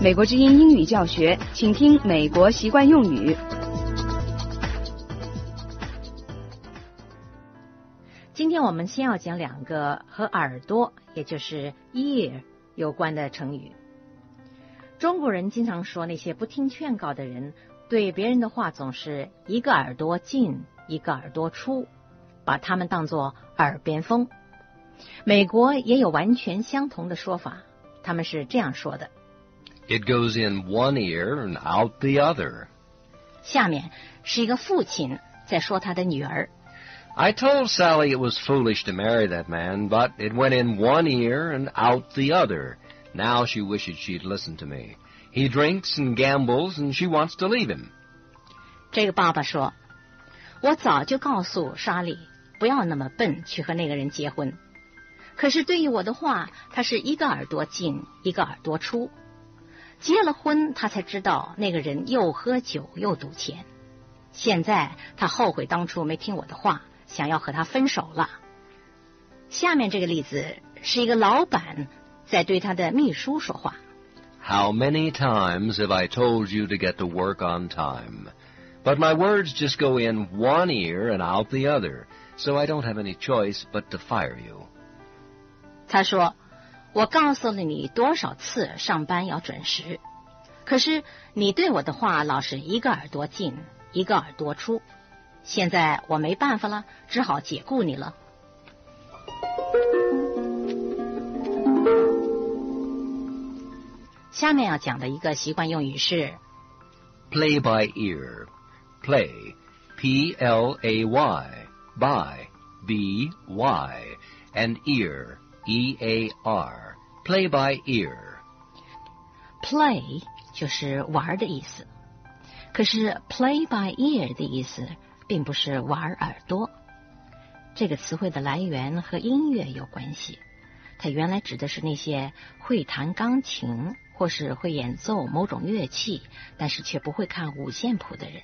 美国之音英语教学，请听美国习惯用语。今天我们先要讲两个和耳朵，也就是 ear 有关的成语。中国人经常说，那些不听劝告的人，对别人的话总是一个耳朵进，一个耳朵出，把他们当作耳边风。美国也有完全相同的说法，他们是这样说的 ：“It goes in one ear and out the other。”下面是一个父亲在说他的女儿：“I told Sally it was foolish to marry that man, but it went in one ear and out the other.” Now she wishes she'd listened to me. He drinks and gambles, and she wants to leave him. 这个爸爸说：“我早就告诉莎莉，不要那么笨去和那个人结婚。可是对于我的话，他是一个耳朵进，一个耳朵出。 结了婚，他才知道那个人又喝酒又赌钱。现在他后悔当初没听我的话，想要和他分手了。”下面这个例子是一个老板。在对他的秘书说话。How many times have I told you to get to work on time? But my words just go in one ear and out the other, so I don't have any choice but to fire you. 他说：“ 我告诉了你多少次上班要准时，可是你对我的话老是一个耳朵进，一个耳朵出。现在我没办法了，只好解雇你了。”下面要讲的一个习惯用语是 play by ear。play p l a y by b y and ear e a r play by ear。play 就是玩的意思，可是 play by ear 的意思并不是玩耳朵。这个词汇的来源和音乐有关系，它原来指的是那些会弹钢琴。或是会演奏某种乐器，但是却不会看五线谱的人。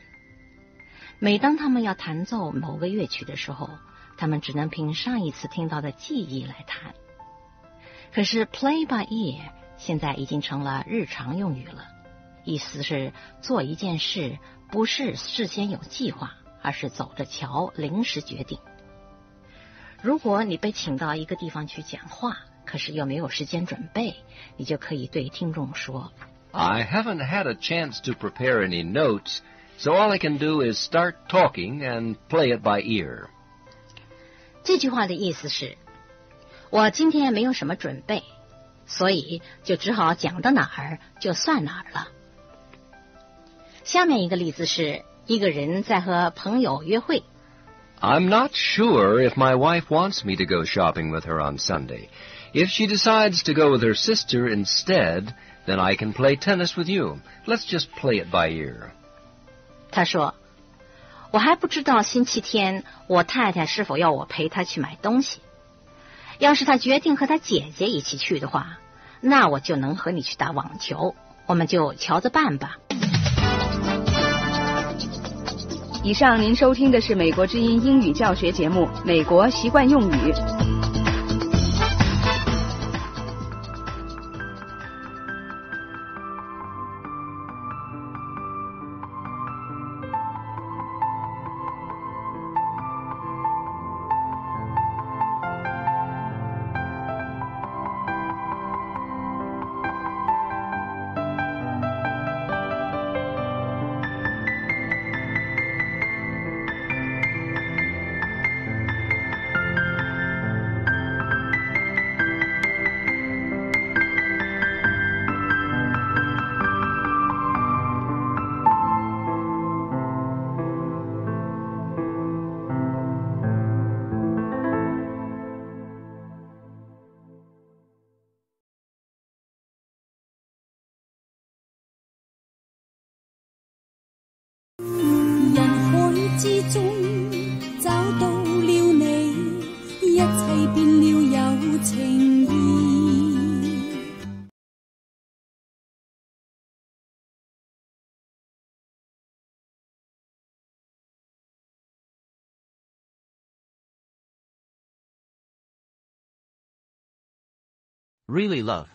每当他们要弹奏某个乐曲的时候，他们只能凭上一次听到的记忆来弹。可是 play by ear 现在已经成了日常用语了，意思是做一件事不是事先有计划，而是走着瞧，临时决定。如果你被请到一个地方去讲话，可是又没有时间准备，你就可以对听众说：“I haven't had a chance to prepare any notes, so all I can do is start talking and play it by ear。”这句话的意思是：我今天没有什么准备，所以就只好讲到哪儿就算哪儿了。下面一个例子是一个人在和朋友约会。I'm not sure if my wife wants me to go shopping with her on Sunday. If she decides to go with her sister instead, then I can play tennis with you. Let's just play it by ear. 他说：“我还不知道星期天我太太是否要我陪她去买东西。 要是他决定和他姐姐一起去的话，那我就能和你去打网球。我们就瞧着办吧。”以上您收听的是美国之音英语教学节目《美国习惯用语》。之中找到了你，一切變了有情意。Really love.